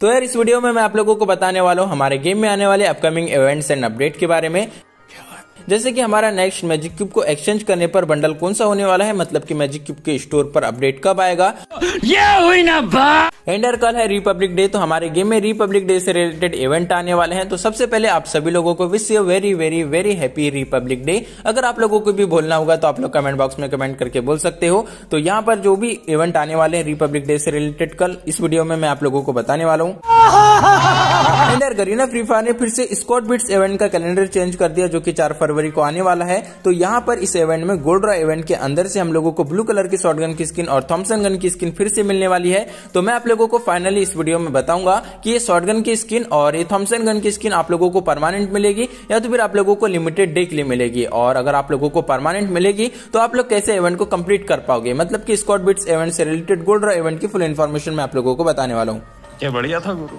तो यार, इस वीडियो में मैं आप लोगों को बताने वाला हूँ, हमारे गेम में आने वाले अपकमिंग इवेंट्स एंड अपडेट के बारे में। जैसे कि हमारा नेक्स्ट मैजिक क्यूब को एक्सचेंज करने पर बंडल कौन सा होने वाला है? मतलब कि मैजिक क्यूब के स्टोर पर अपडेट कब आएगा? ये हुई ना बात। एंडर कल है रिपब्लिक डे तो हमारे गेम में रिपब्लिक डे से रिलेटेड इवेंट आने वाले हैं। तो सबसे पहले आप सभी लोगों को wish you very very very happy republic day अगर आप लोगों को भी बोलना होगा तो आप लोग कमेंट बॉक्स में कमेंट करके बोल सकते हो। तो यहाँ पर जो भी इवेंट आने वाले हैं रिपब्लिक डे से रिलेटेड कल इस वीडियो में मैं आप लोगों को बताने वाला हूँ। एंडर गरीना फ्री फायर ने फिर से स्कॉट बिट्स इवेंट का कैलेंडर चेंज कर दिया, जो कि चार फरवरी को आने वाला है। तो यहाँ पर इस इवेंट में गोल्ड रॉ इवेंट के अंदर से हम लोगों को ब्लू कलर की शॉटगन की स्किन और थॉमसन गन की स्किन फिर से मिलने वाली है। तो मैं आप लोगों को फाइनली इस वीडियो में बताऊँगा कि ये शॉटगन की स्किन और ये थॉमसन गन की स्किन आप लोगों को परमानेंट मिलेगी, या तो फिर आप लोगों को लिमिटेड डे के लिए मिलेगी। और अगर आप लोगों को परमानेंट मिलेगी तो आप लोग कैसे इवेंट को कंप्लीट कर पाओगे? मतलब कि स्कॉट बिट्स इवेंट से रिलेटेड गोल्ड रॉ इवेंट की फुल इन्फॉर्मेशन मैं आप लोगों को बताने वाला हूँ। क्या बढ़िया था, गुरु।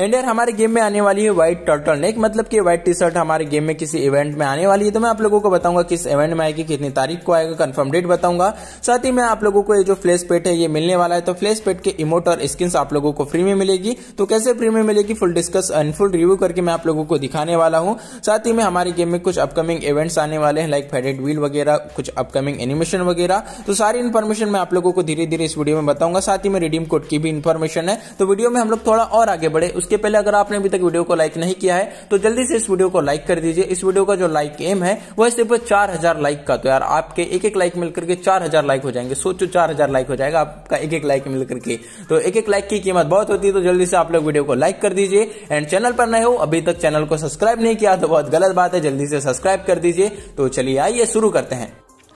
एंड यार, हमारे गेम में आने वाली है व्हाइट टर्टल नेक मतलब कि व्हाइट टी शर्ट हमारे गेम में किसी इवेंट में आने वाली है। तो मैं आप लोगों को बताऊँगा किस इवेंट में आएगी, कितनी तारीख को आएगा कंफर्म डेट बताऊँगा। साथ ही मैं आप लोगों को ये जो फ्लैश पेट है, ये मिलने वाला है। तो फ्लैश पेट के इमोट और स्किन आप लोगों को फ्री में मिलेगी। तो कैसे फ्री में मिलेगी full discuss and full review करके मैं आप लोगों को दिखाने वाला हूँ। साथ ही में हमारे गेम में कुछ अपकमिंग इवेंट्स आने वाले हैं लाइक फेडेड व्हील वगैरह, कुछ अपकमिंग एनिमेशन वगैरह। तो सारी इन्फॉर्मेशन मैं आप लोगों को धीरे धीरे इस वीडियो में बताऊँगा। साथ ही में रिडीम कोड की भी इन्फॉर्मेशन है। तो वीडियो में हम लोग थोड़ा और आगे बढ़े उसके पहले अगर आपने अभी तक वीडियो को लाइक नहीं किया है तो जल्दी से इस वीडियो को लाइक कर दीजिए। इस वीडियो का जो लाइक एम है, वो है सिर्फ़ चार हज़ार लाइक का। तो यार, आपके एक एक लाइक मिलकर के चार हज़ार लाइक हो जाएँगे। सोचो चार हज़ार लाइक हो जाएगा आपका एक एक लाइक मिलकर के। तो एक एक लाइक की कीमत बहुत होती है तो जल्दी से आप लोग वीडियो को लाइक कर दीजिए। एंड चैनल पर नए हो, अभी तक चैनल को सब्सक्राइब नहीं किया तो बहुत गलत बात है, जल्दी से सब्सक्राइब कर दीजिए। तो चलिए आइए, शुरू करते हैं।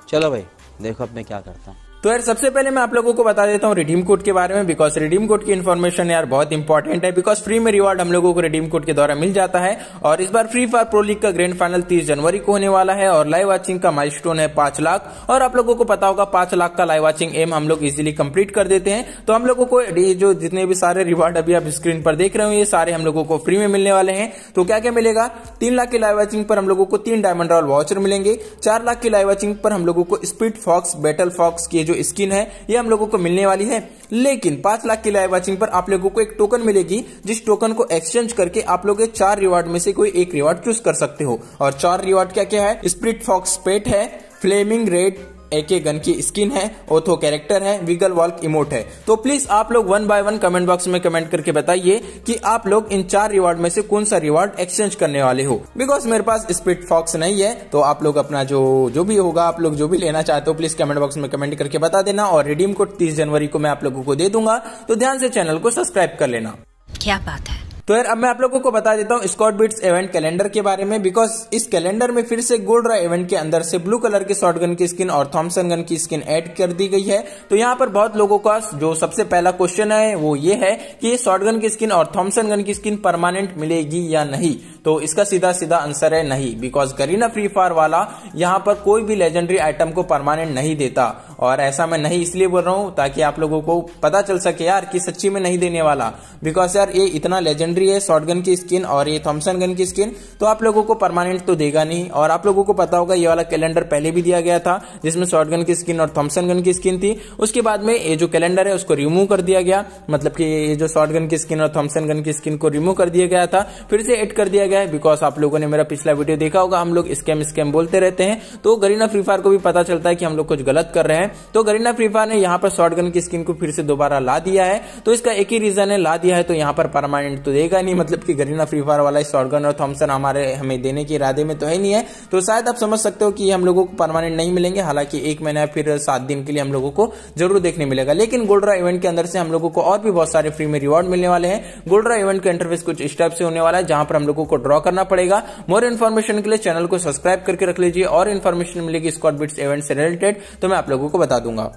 चलो भाई, देखो अब मैं क्या करता हूँ। तो यार, सबसे पहले मैं आप लोगों को बता देता हूँ रिडीम कोड के बारे में बिकॉज़ रिडीम कोड की इन्फॉर्मेशन यार बहुत इंपॉर्टेंट है बिकॉज़ फ्री में रिवार्ड हम लोगों को रिडीम कोड के द्वारा मिल जाता है, और इस बार फ्री फायर प्रो लीग का ग्रैंड फाइनल तीस जनवरी को होने वाला है, और लाइव वॉचिंग का माइलस्टोन है पाँच लाख, और आप लोगों को पता होगा पाँच लाख का लाइव वॉचिंग एम हम लोग इजिली कंप्लीट कर देते हैं। तो हम लोगों को जो जितने भी सारे रिवार्ड अभी आप स्क्रीन पर देख रहे हो ये सारे हम लोगों को फ्री में मिलने वाले हैं। तो क्या क्या मिलेगा? तीन लाख की लाइव वॉचिंग पर हम लोगों को तीन डायमंड रॉयल वाउचर मिलेंगे, चार लाख की लाइव वॉचिंग पर हम लोगों को स्पीड फॉक्स बैटल फॉक्स की जो स्किन है, ये हम लोगों को मिलने वाली है। लेकिन पाँच लाख की लाइव वॉचिंग पर आप लोगों को एक टोकन मिलेगी, जिस टोकन को एक्सचेंज करके आप लोग चार रिवार्ड में से कोई एक रिवार्ड चूज़ कर सकते हो। और चार रिवार्ड क्या क्या है? स्प्रिट फॉक्स पेट है फ्लेमिंग रेड एक गन की स्किन है ओथो कैरेक्टर है विगल वॉल्क इमोट है। तो प्लीज़ आप लोग one by one comment box में कमेंट करके बताइए कि आप लोग इन चार रिवार्ड में से कौन सा रिवार्ड एक्सचेंज करने वाले हो। बिकॉज़ मेरे पास स्पिट फॉक्स नहीं है तो आप लोग अपना जो जो भी होगा, आप लोग जो भी लेना चाहते हो प्लीज़ कमेंट बॉक्स में कमेंट करके बता देना और रिडीम कोड तीस जनवरी को मैं आप लोगों को दे दूँगा। तो ध्यान से चैनल को सब्सक्राइब कर लेना। क्या बात है? तो यार, अब मैं आप लोगों को बता देता हूँ स्कॉट बिट्स इवेंट कैलेंडर के बारे में बिकॉज़ इस कैलेंडर में फिर से गोल्ड रॉ इवेंट के अंदर से ब्लू कलर की गन की स्किन और थॉमसन गन की स्किन ऐड कर दी गई है। तो यहाँ पर बहुत लोगों का जो सबसे पहला क्वेश्चन है, वो ये है कि गन की स्किन और थॉमसन गन की स्किन परमानेंट मिलेगी या नहीं। तो इसका सीधा सीधा आंसर है नहीं बिकॉज़ करीना फ्री फायर वाला यहाँ पर कोई भी लेजेंडरी आइटम को परमानेंट नहीं देता। और ऐसा मैं नहीं इसलिए बोल रहा हूँ ताकि आप लोगों को पता चल सके यार कि सच्ची में नहीं देने वाला। बिकॉज़ यार ये इतना लेजेंडरी है शॉर्ट गन की स्किन और ये थॉमसन गन की स्किन तो आप लोगों को परमानेंट तो देगा नहीं। और आप लोगों को पता होगा ये वाला कैलेंडर पहले भी दिया गया था, जिसमें शॉर्ट गन की स्किन और थॉमसन गन की स्किन थी। उसके बाद में ये जो कैलेंडर है, उसको रिमूव कर दिया गया। मतलब कि ये जो शॉर्ट गन की स्किन और थॉमसन गन की स्किन को रिमूव कर दिया गया था। फिर से एड कर दिया गया बिकॉज़ आप लोगों ने मेरा पिछला वीडियो देखा होगा, हम लोग स्कैम स्कैम बोलते रहते हैं। तो गरीना फ्री फायर को भी पता चलता है कि हम लोग कुछ गलत कर रहे हैं। तो गरीना फ्री फायर ने यहाँ पर शॉर्ट गन की स्किन को फिर से दोबारा ला दिया है। तो इसका एक ही रीजन है, ला दिया है तो यहाँ पर परमानेंट तो देगा नहीं मतलब कि गरीना फ्री फायर वाला शॉर्टगन और थॉमसन हमारे, हमें देने के इरादे में तो है नहीं है। तो शायद आप समझ सकते हो कि हम लोगों को परमानेंट नहीं मिलेंगे, हालाँकि एक महीना फिर सात दिन के लिए हम लोगों को ज़रूर देखने मिलेगा। लेकिन गोल्ड्रा इवेंट के अंदर से हम लोगों को और भी बहुत सारे फ्री में रिवॉर्ड मिलने वाले हैं। गोल्ड्रा इवेंट का इंटरफेस कुछ स्टेप से होने वाला है, जहाँ पर हम लोगों को ड्रॉ करना पड़ेगा। मोर इन्फॉर्मेशन के लिए चैनल को सब्सक्राइब करके रख लीजिए और इन्फॉर्मेशन मिलेगी स्कॉट बिट्स इवेंट से रिलेटेड तो मैं आप लोगों को बता दूँगा।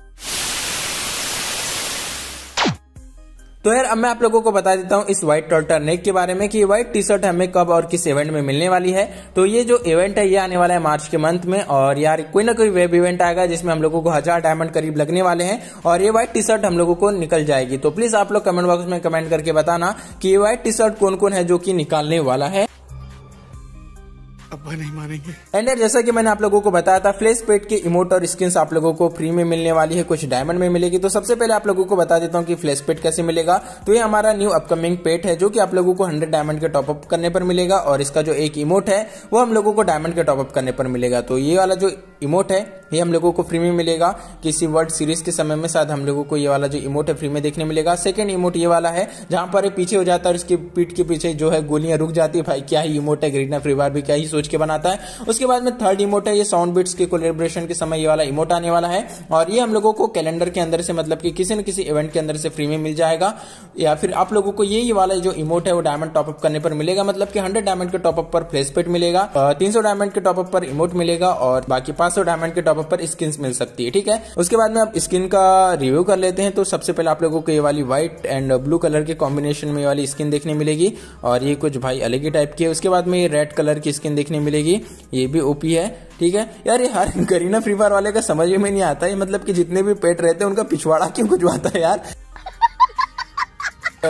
तो यार, अब मैं आप लोगों को बता देता हूँ इस व्हाइट टर्टर नेक के बारे में कि व्हाइट टी शर्ट हमें कब और किस इवेंट में मिलने वाली है। तो ये जो इवेंट है, ये आने वाला है मार्च के मंथ में और यार, कोई ना कोई वेब इवेंट आएगा जिसमें हम लोगों को हज़ार डायमंड करीब लगने वाले हैं और ये व्हाइट टी शर्ट हम लोगों को निकल जाएगी। तो प्लीज़ आप लोग कमेंट बॉक्स में कमेंट करके बताना कि ये व्हाइट टी शर्ट कौन कौन है जो कि निकालने वाला है। पापा नहीं मानेंगे। एंड यार जैसा कि मैंने आप लोगों को बताया था फ्लेश पेट के इमोट और स्किन आप लोगों को फ्री में मिलने वाली है, कुछ डायमंड में मिलेगी। तो सबसे पहले आप लोगों को बता देता हूँ कि फ्लेश पेट कैसे मिलेगा। तो ये हमारा न्यू अपकमिंग पेट है, जो कि आप लोगों को हंड्रेड डायमंड के टॉपअप करने पर मिलेगा और इसका जो एक इमोट है, वो हम लोगों को डायमंड के टॉपअप करने पर मिलेगा। तो ये वाला जो इमोट है, ये हम लोगों को फ्री में मिलेगा। किसी वर्ड सीरीज़ के समय में शायद हम लोगों को ये वाला जो इमोट है फ्री में देखने मिलेगा। सेकंड इमोट ये वाला है, जहाँ पर पीछे हो जाता है और इसकी पीठ के पीछे जो है गोलियाँ रुक जाती है। भाई, क्या ही इमोट है ग्रीना फ्री बार भी क्या ही सोच के बनाता है। उसके बाद में थर्ड इमोट है, ये साउंड बिट्स के कोलेब्रेशन के समय ये वाला इमोट आने वाला है। और ये हम लोगों को कैलेंडर के अंदर से मतलब कि किसी न किसी इवेंट के अंदर से फ्री में मिल जाएगा। या फिर आप लोगों को ये वाला जो इमोट है, वो डायमंड टॉपअप करने पर मिलेगा। मतलब कि हंड्रेड डायमंड के टॉपअप पर फ्लेसपेट मिलेगा तीन सौ डायमंड के टॉपअप पर इमोट मिलेगा और बाकी सौ डायमंड के टॉपअप पर स्किन मिल सकती है, ठीक है? उसके बाद में आप स्किन का रिव्यू कर लेते हैं तो सबसे पहले आप लोगों को ये वाली व्हाइट एंड ब्लू कलर के कॉम्बिनेशन में ये वाली स्किन देखने मिलेगी, और ये कुछ भाई अलग ही टाइप की है। उसके बाद में ये रेड कलर की स्किन देखने मिलेगी, ये भी ओपी है, ठीक है? यार, ये हर करीना फ्री फायर वाले का समझ में नहीं आता है मतलब कि जितने भी पेट रहते हैं, उनका पिछवाड़ा क्यों कुछ आता है यार?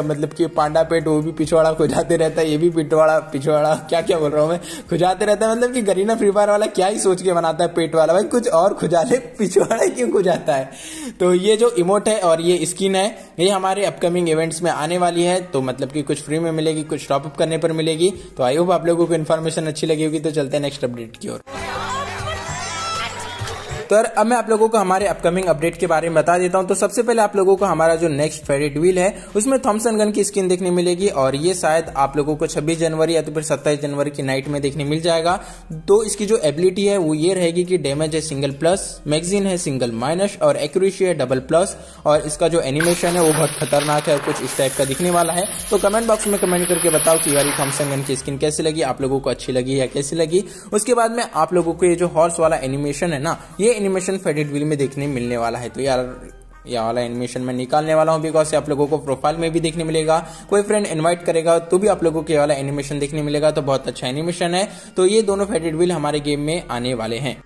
मतलब कि पांडा पेट वो भी पिछवाड़ा खुजाते रहता है, ये भी पिछवाड़ा पिछवाड़ा क्या क्या बोल रहा हूँ मैं? खुजाते रहता है मतलब कि गरीना फ्री फायर वाला क्या ही सोच के बनाता है पेट वाला, भाई कुछ और खुजा ले, पिछवाड़ा क्यों खुजाता है? तो ये जो इमोट है और ये स्किन है, ये हमारे अपकमिंग इवेंट्स में आने वाली है तो मतलब कि कुछ फ्री में मिलेगी, कुछ टॉपअप करने पर मिलेगी तो आई होप आप लोगों को इन्फॉर्मेशन अच्छी लगी होगी तो चलते हैं नेक्स्ट अपडेट की ओर। तो यार अब मैं आप लोगों को हमारे अपकमिंग अपडेट के बारे में बता देता हूँ। तो सबसे पहले आप लोगों को हमारा जो नेक्स्ट फेवरेट व्हील है, उसमें थॉमसन गन की स्किन देखने मिलेगी और ये शायद आप लोगों को 26 जनवरी या तो फिर 27 जनवरी की नाइट में देखने मिल जाएगा। तो इसकी जो एबिलिटी है, वो ये रहेगी कि डैमेज है सिंगल प्लस मैगजीन है सिंगल माइनस और एक्यूरेसी है डबल प्लस और इसका जो एनिमेशन है, वो बहुत खतरनाक है कुछ इस टाइप का दिखने वाला है। तो कमेंट बॉक्स में कमेंट करके बताओ कि यार थॉमसन गन की स्किन कैसी लगी, आप लोगों को अच्छी लगी या कैसी लगी। उसके बाद में आप लोगों को ये जो हॉर्स वाला एनिमेशन है ना, ये एनिमेशन फेडेड व्हील में देखने मिलने वाला है। तो यार, यह वाला एनिमेशन मैं निकालने वाला हूँ बिकॉज़ आप लोगों को प्रोफ़ाइल में भी देखने मिलेगा। कोई फ्रेंड इनवाइट करेगा तो भी आप लोगों को ये वाला एनिमेशन देखने मिलेगा। तो बहुत अच्छा एनिमेशन है। तो ये दोनों फेडेड व्हील हमारे गेम में आने वाले हैं।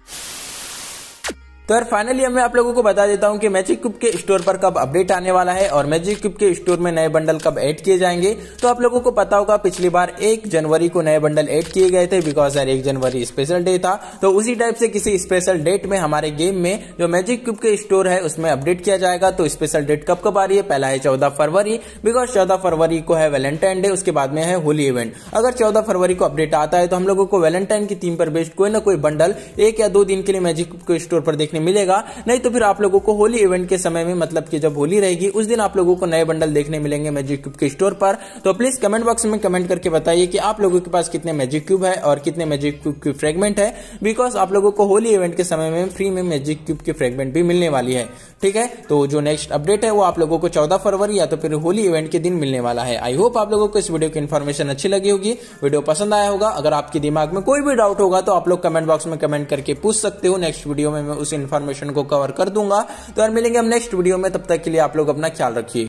तो यार फाइनली मैं आप लोगों को बता देता हूँ कि मैजिक क्यूब के स्टोर पर कब अपडेट आने वाला है और मैजिक क्यूब के स्टोर में नए बंडल कब ऐड किए जाएँगे। तो आप लोगों को पता होगा, पिछली बार एक जनवरी को नए बंडल ऐड किए गए थे बिकॉज़ यार, एक जनवरी स्पेशल डे था। तो उसी टाइप से किसी स्पेशल डेट में, हमारे गेम में जो मैजिक क्यूब के स्टोर है, उसमें अपडेट किया जाएगा। तो स्पेशल डेट कब कब आ रही है? पहला है चौदह फरवरी बिकॉज़ चौदह फरवरी को है वैलेंटाइन डे उसके बाद में है होली इवेंट अगर चौदह फरवरी को अपडेट आता है तो हम लोगों को वैलेंटाइन की थीम पर बेस्ड कोई ना कोई बंडल एक या दो दिन के लिए मैजिक क्यूब के स्टोर पर देखने मिलेगा। नहीं तो फिर आप लोगों को होली इवेंट के समय में मतलब कि जब होली रहेगी, उस दिन आप लोगों को नए बंडल देखने मिलेंगे मैजिक क्यूब के स्टोर पर। तो प्लीज़ कमेंट बॉक्स में कमेंट करके बताइए कि आप लोगों के पास कितने मैजिक क्यूब है और कितने मैजिक क्यूब की फ्रेगमेंट है। बिकॉज़ आप लोगों को होली इवेंट के समय में फ्री में मैजिक क्यूब की फ्रेगमेंट भी मिलने वाली है। ठीक है? तो जो नेक्स्ट अपडेट है वो आप लोगों को चौदह फरवरी या तो फिर होली इवेंट के दिन मिलने वाला है। आई होप आप लोगों को इस वीडियो की इन्फॉर्मेशन अच्छी लगी होगी। वीडियो पसंद आया होगा। अगर आपके दिमाग में कोई भी डाउट होगा तो आप लोग कमेंट बॉक्स में कमेंट करके पूछ सकते हो। नेक्स्ट वीडियो में मैं उस इन्फॉर्मेशन को कवर कर दूँगा। तो यार मिलेंगे हम नेक्स्ट वीडियो में, तब तक के लिए आप लोग अपना ख्याल रखिए।